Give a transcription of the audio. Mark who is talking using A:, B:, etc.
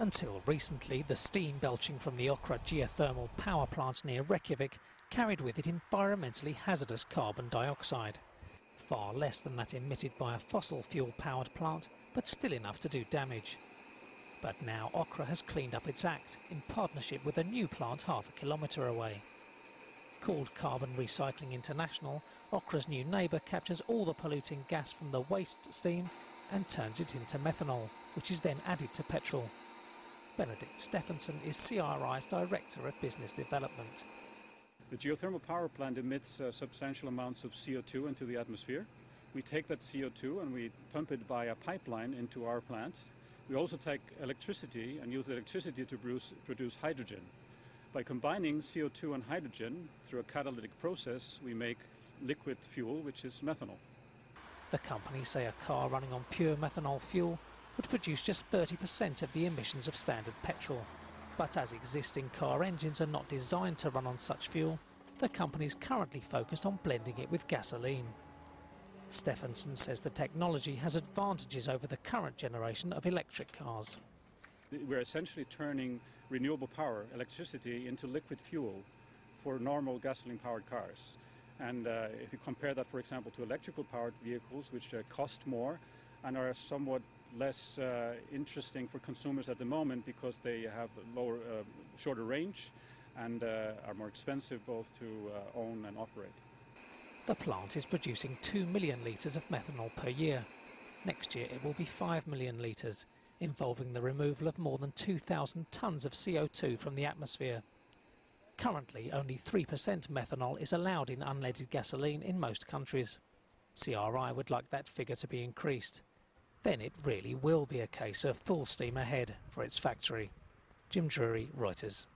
A: Until recently, the steam belching from the Orka geothermal power plant near Reykjavik carried with it environmentally hazardous carbon dioxide. Far less than that emitted by a fossil fuel powered plant, but still enough to do damage. But now Orka has cleaned up its act in partnership with a new plant half a kilometre away. Called Carbon Recycling International, Orka's new neighbour captures all the polluting gas from the waste steam and turns it into methanol, which is then added to petrol. Benedikt Stefansson is CRI's Director of Business Development.
B: The geothermal power plant emits uh, substantial amounts of CO2 into the atmosphere. We take that CO2 and we pump it by a pipeline into our plant. We also take electricity and use the electricity to produce, produce hydrogen. By combining CO2 and hydrogen through a catalytic process, we make liquid fuel, which is methanol.
A: The company say a car running on pure methanol fuel would produce just 30% of the emissions of standard petrol. But as existing car engines are not designed to run on such fuel, the company is currently focused on blending it with gasoline. Stefansson says the technology has advantages over the current generation of electric cars.
B: We're essentially turning renewable power, electricity, into liquid fuel for normal gasoline powered cars. And uh, if you compare that, for example, to electrical powered vehicles, which uh, cost more and are somewhat less uh, interesting for consumers at the moment because they have lower, uh, shorter range and uh, are more expensive both to uh, own and operate.
A: The plant is producing 2 million litres of methanol per year. Next year it will be 5 million litres, involving the removal of more than 2,000 tonnes of CO2 from the atmosphere. Currently, only 3% methanol is allowed in unleaded gasoline in most countries. CRI would like that figure to be increased. Then it really will be a case of full steam ahead for its factory. Jim Drury, Reuters.